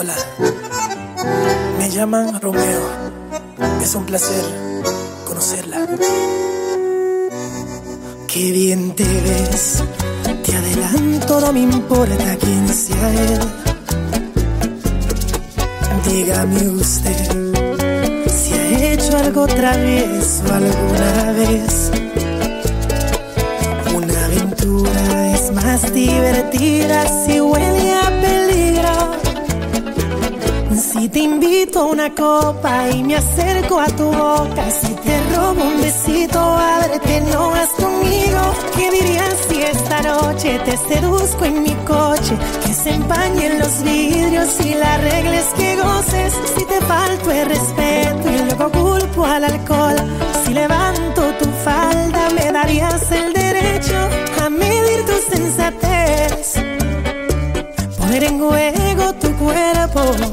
Hola, me llaman Romeo. Es un placer conocerla. Qué bien te ves, te adelanto, no me importa quién sea él. Dígame usted si ha hecho algo travieso alguna vez. Una aventura es más divertida si huele a peligro. Si te invito a una copa y me acerco a tu boca, si te robo un besito, ábrete, no vas conmigo. ¿Qué dirías si esta noche te seduzco en mi coche? Que se empañen los vidrios y la regla es que goces. Si te falto el respeto y luego culpo al alcohol, si levanto tu falda, me darías el derecho a medir tu sensatez. Poner en juego tu cuerpo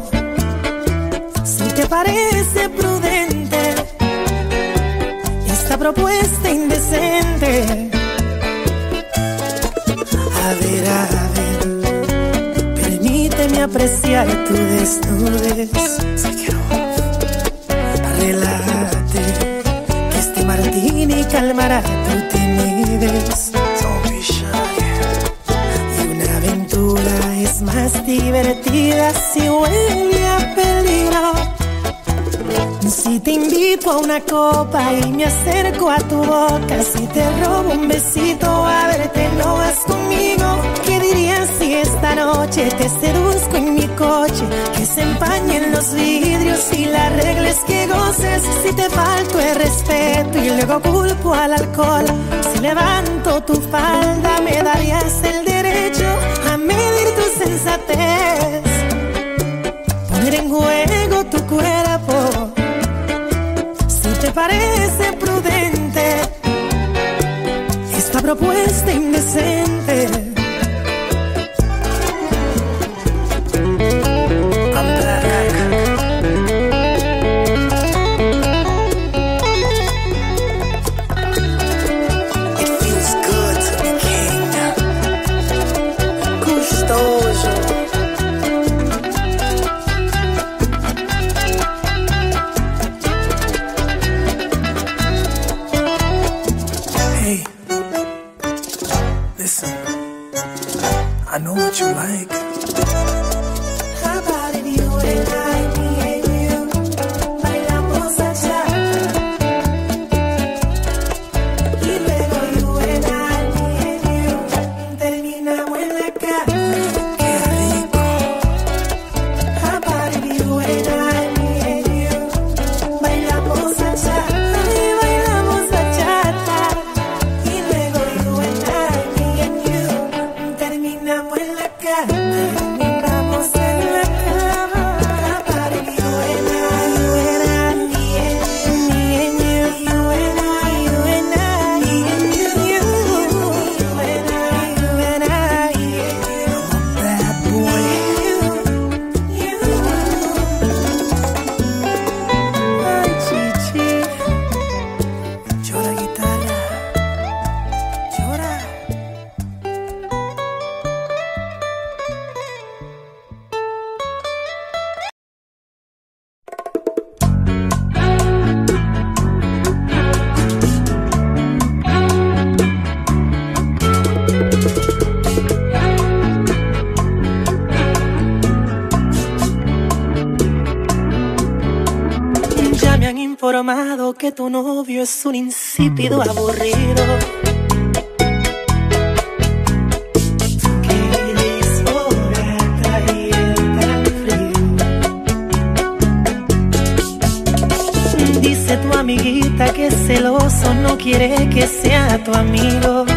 parece prudente esta propuesta indecente. A ver, a ver, permíteme apreciar tu desnudez. Relájate, que este martini calmará tu timidez. Y una aventura es más divertida si huele te invito a una copa y me acerco a tu boca, si te robo un besito, a verte no vas conmigo. ¿Qué dirías si esta noche te seduzco en mi coche? Que se empañen los vidrios y la regla es que goces. Si te falto el respeto y luego culpo al alcohol, si levanto tu falda, me darías el derecho a medir propuesta indecente. Que tu novio es un insípido aburrido. El frío. Dice tu amiguita que celoso no quiere que sea tu amigo.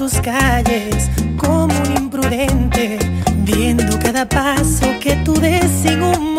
tus calles como un imprudente, viendo cada paso que tú des sin un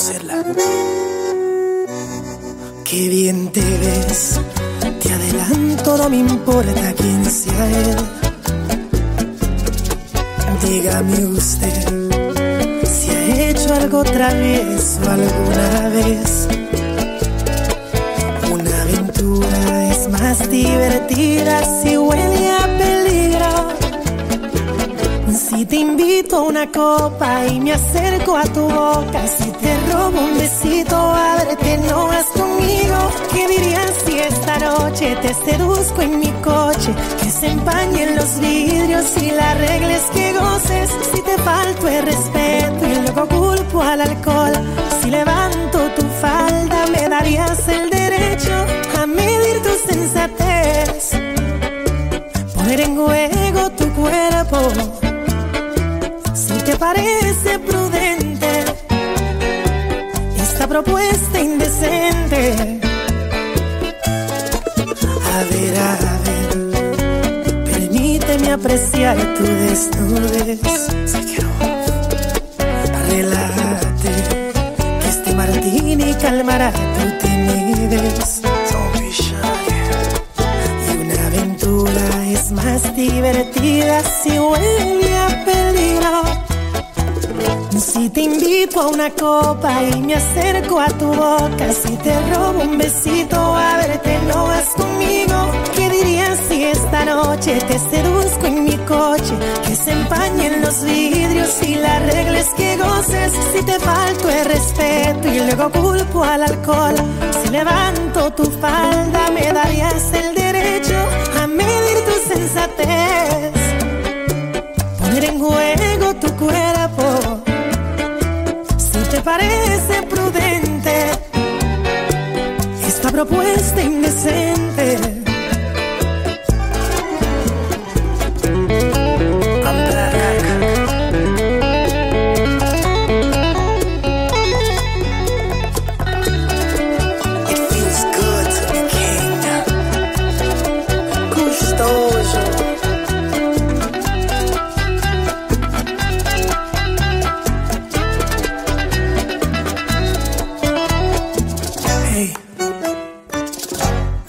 conocerla. Qué bien te ves, te adelanto, no me importa quién sea él. Dígame usted si ha hecho algo travieso alguna vez. Una aventura es más divertida si huele a si te invito a una copa y me acerco a tu boca, si te robo un besito, ábrete, no vas conmigo. ¿Qué dirías si esta noche te seduzco en mi coche? Que se empañen los vidrios y la regla es que goces. Si te falto el respeto y luego culpo al alcohol, si levanto tu falda, me darías el derecho a medir tu sensatez. Poner en huevo propuesta indecente. A ver, a ver, permíteme apreciar tu desnudez. Relájate, que este martini calmará tu timidez. Y una aventura es más divertida si huele Te invito a una copa y me acerco a tu boca, si te robo un besito, a verte no vas conmigo. ¿Qué dirías si esta noche te seduzco en mi coche? Que se empañen los vidrios y la regla es que goces. Si te falto el respeto y luego culpo al alcohol, si levanto tu falda, me darías el derecho a medir tu sensatez. Poner en juego parece prudente esta propuesta indecente?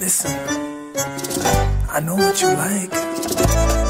Listen, I know what you like.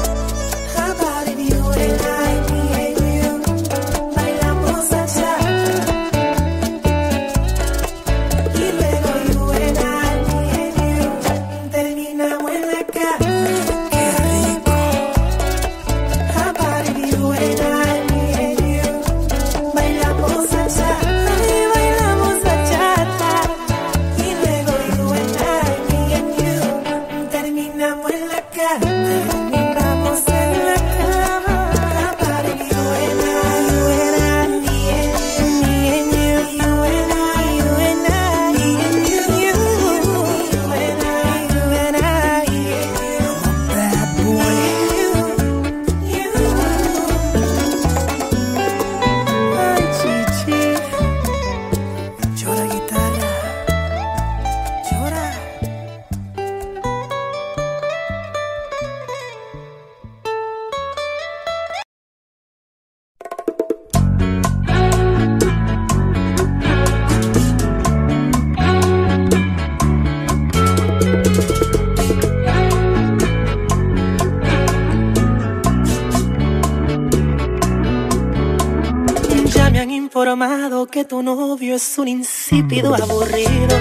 Que tu novio es un insípido aburrido.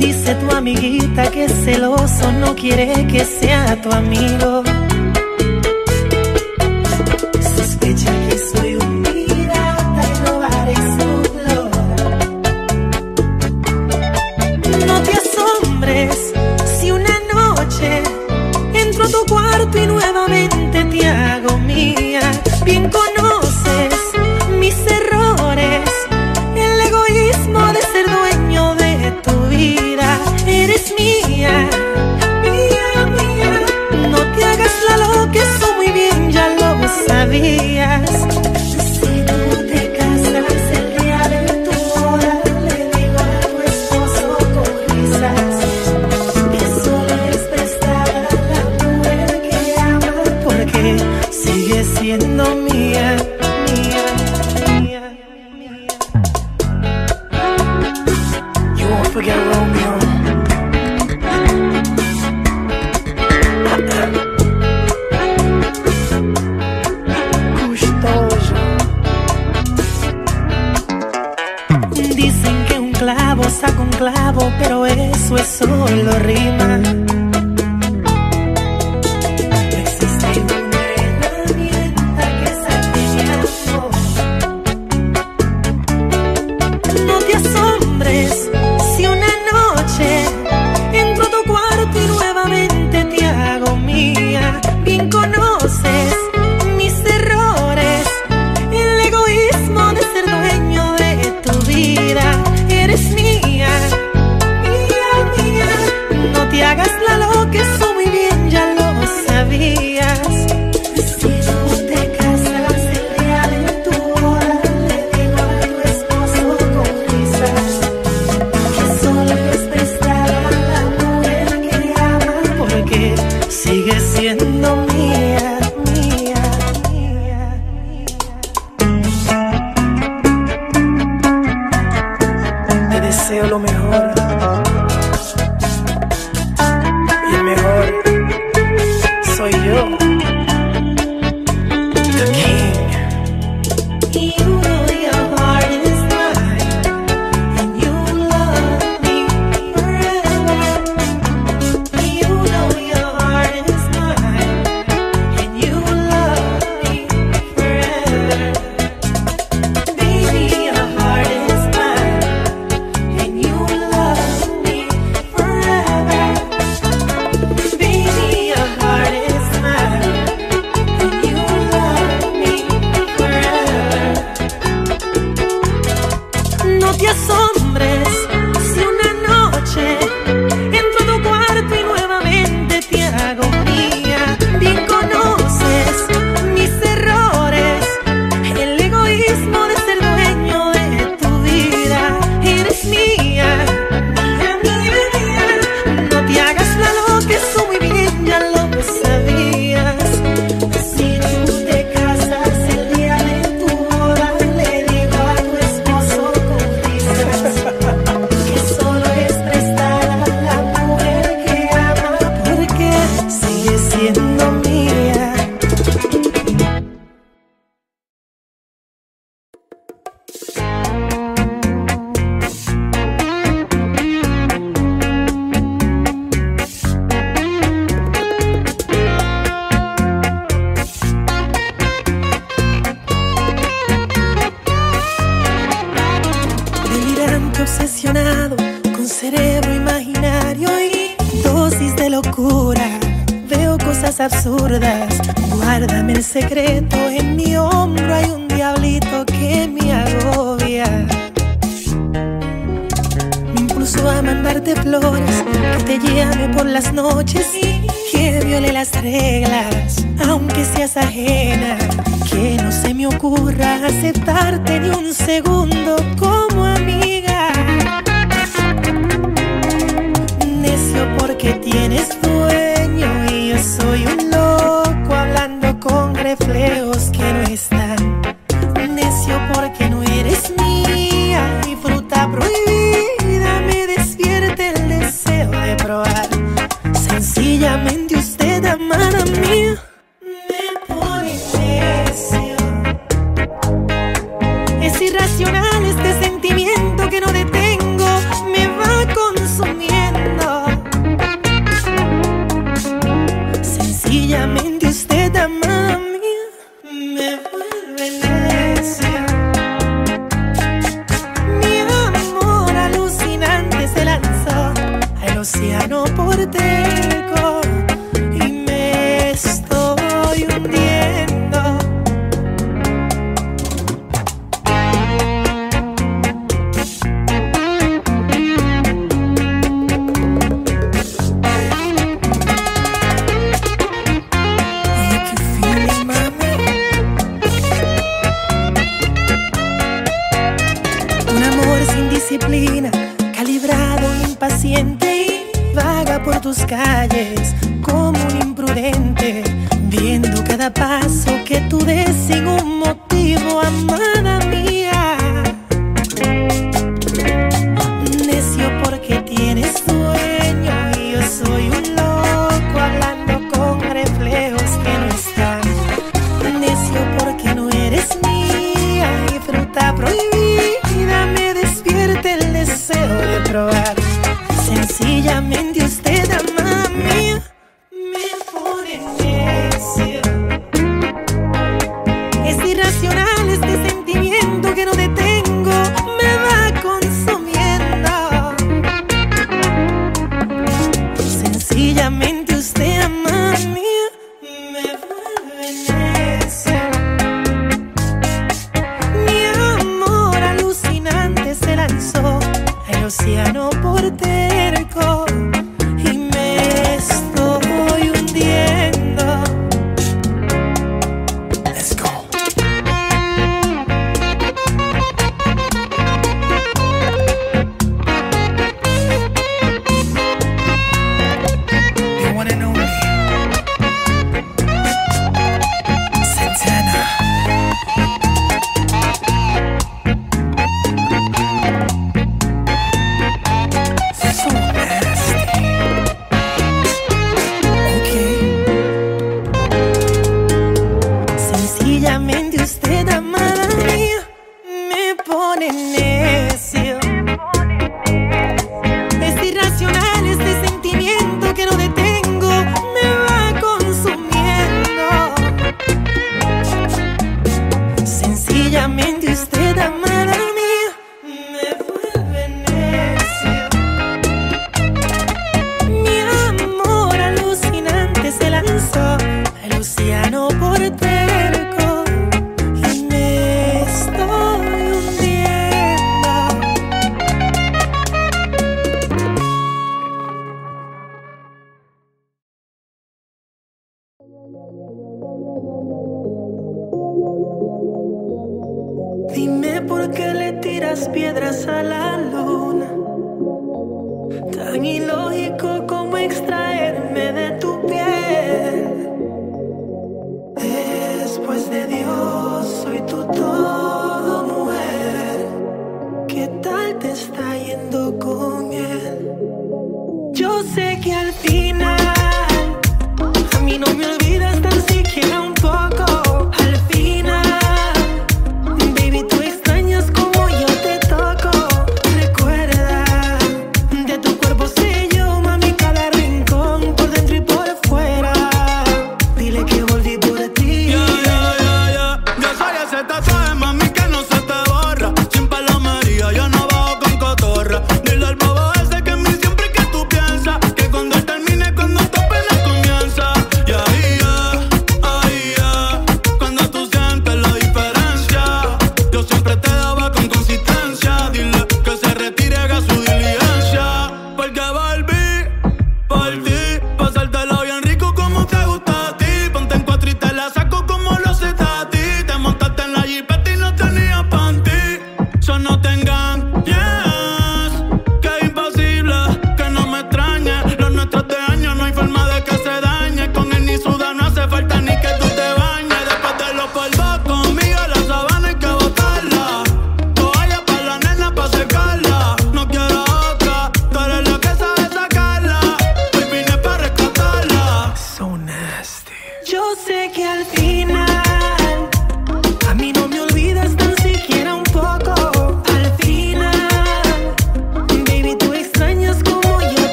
Dice tu amiguita que celoso no quiere que sea tu amigo. viendo me despierte el ¿Qué tal te está yendo con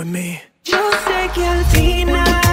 Por mí. Yo sé que al final.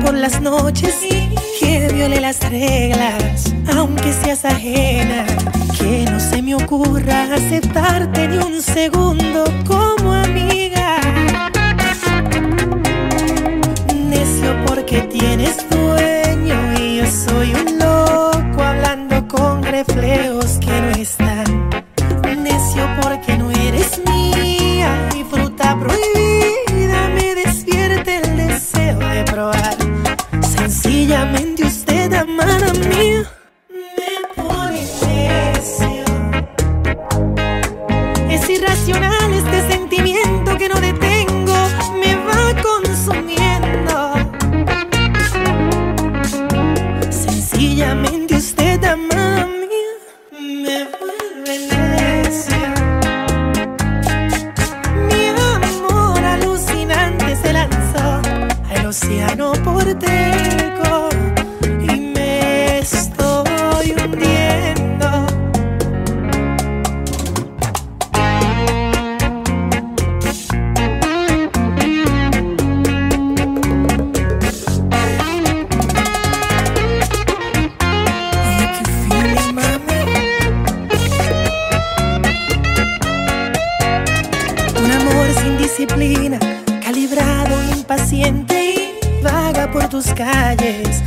por las noches, que viole las reglas, aunque seas ajena. Que no se me ocurra aceptarte ni un segundo como amiga. Necio porque tienes dueño y yo soy un loco hablando con reflejos. calles